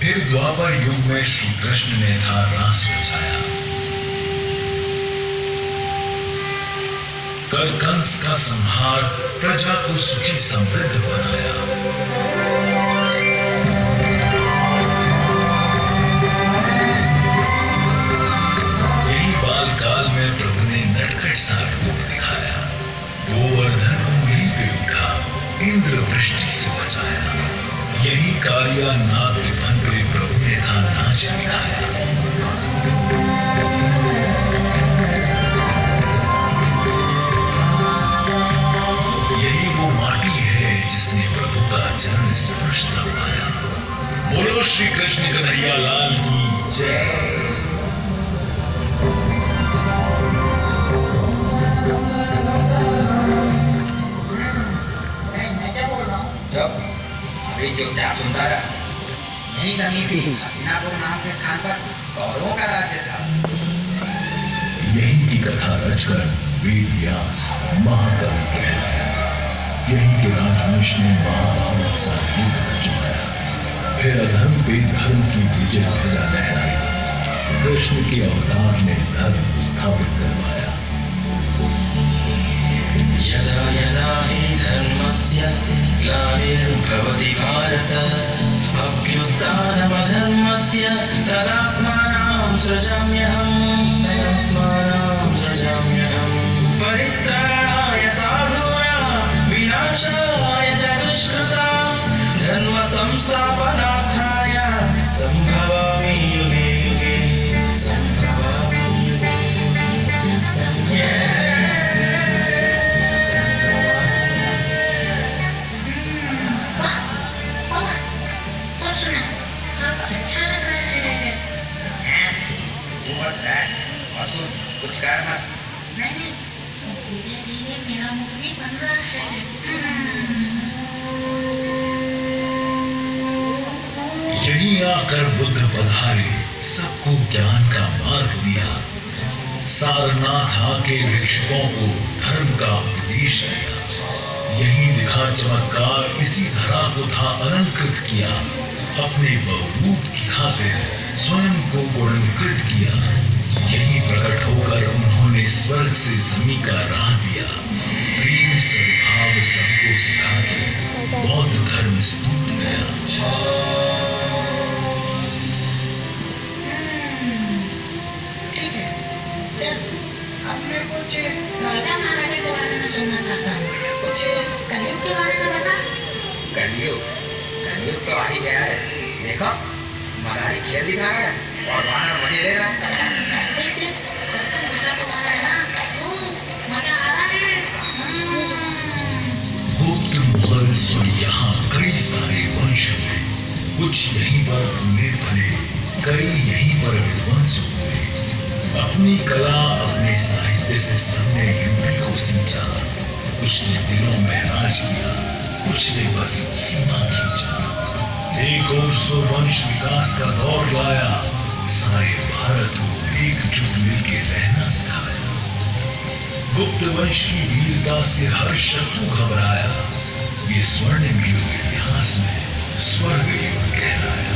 फिर द्वापर युग में श्री कृष्ण ने था रास रचाया। कर कंस का संहार प्रजा को सुखी समृद्ध बनाया। यही बाल काल में प्रभु ने नटखट सा रूप दिखाया। गोवर्धन उंगली पे उठा इंद्र वृष्टि से बचाया। यही कालिया नाग विधन पे प्रभु ने था नाच दिखाया। यही वो माटी है जिसने प्रभु का चरण स्पर्श करवाया। बोलो श्री कृष्ण कन्हैया लाल की जय। मैं अभी चुपचाप सुनता रहा यही ज़मीन थी हस्तिनापुर नाम के स्थान पर कौरवों का राज्य था यही की कथा रचकर वेद व्यास महाकवि कहलाया यही के राजवंश ने महाभारत सा युद्ध रचवाया फिर अधर्म पे धर्म की विजय ध्वजा लहराई कृष्ण के अवतार ने धर्म स्थापित करवाया यदा यदा हि धर्मस्य ग्लानिर्भवति भारत। अभ्युत्थानमधर्मस्य तदात्मानं सृजाम्यहम् तू बस रह कुछ है यही आकर बुद्ध पधारे, सबको ज्ञान का मार्ग दिया। सारनाथ आके भिक्षुकों को धर्म का उपदेश दिया। यही दिखा चमत्कार इसी धरा को था अलंकृत किया। अपने बहुरूप की खातिर स्वयं को गुणकृत किया। यही प्रकट होकर उन्होंने स्वर्ग से जमी का राह दिया। प्रेम सद्भाव सबको सिखा के बौद्ध धर्म स्तूप गया। है कुछ राजा महाराजा के बारे में सुनना चाहता हूँ। कुछ कलयुग के बारे में बता। कलयुग? कलयुग तो आ ही गया है देखो मदारी खेल दिखा रहा है और वानर मज़े ले रहा है यहाँ कई सारे वंश हुए कुछ यहीं पर फूले फले कई यहीं पर विध्वंस हुए अपनी कला अपने साहित्य से सबने यूपी को सींचा कुछ ने दिलों में राज किया कुछ ने बस सीमा खींचा। एक और सौ वंश विकास का दौर लाया। सारे भारत को एकजुट मिलकर रहना सिखाया। गुप्त वंश की वीरता से हर शत्रु घबराया। ये स्वर्ण युग इतिहास में स्वर्ग युग कहलाया।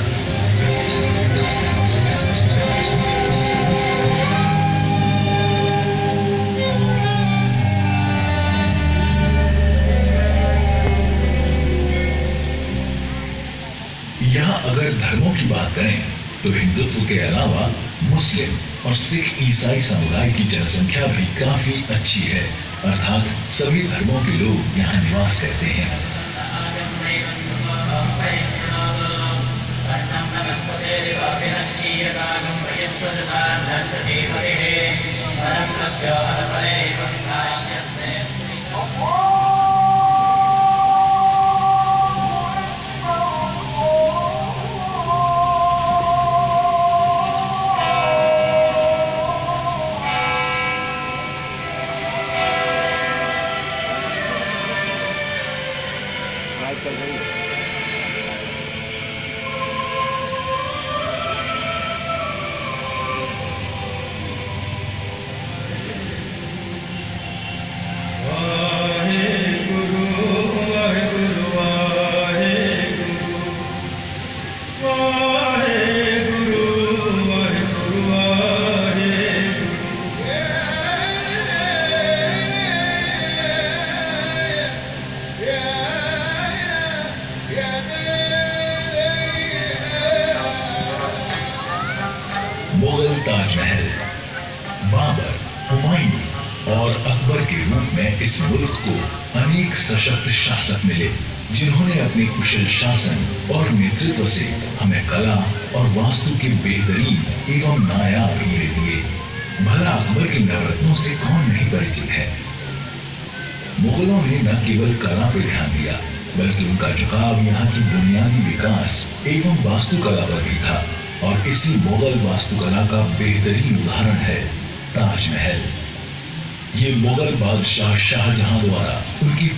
यहाँ अगर धर्मों की बात करें तो हिंदुत्व के अलावा मुस्लिम और सिख ईसाई समुदाय की जनसंख्या भी काफ़ी अच्छी है। अर्थात सभी धर्मों के लोग यहाँ निवास करते हैं। परम मुगल ताजमहल, बाबर, हुमायूं और अकबर के रूप में इस मुल्क को अनेक सशक्त शासक मिले, जिन्होंने अपने कुशल शासन और नेतृत्व से हमें कला और वास्तु के बेहतरीन एवं नायाब हीरे दिए। भला अकबर के नवरत्नों से कौन नहीं परिचित है? मुगलों ने न केवल कला पर ध्यान दिया, बल्कि उनका झुकाव यहाँ की बुनियादी विकास एवं वास्तुकला पर भी था। और इसी मुगल वास्तुकला का बेहतरीन उदाहरण है ताजमहल। ये मुगल बादशाह शाहजहां द्वारा उनकी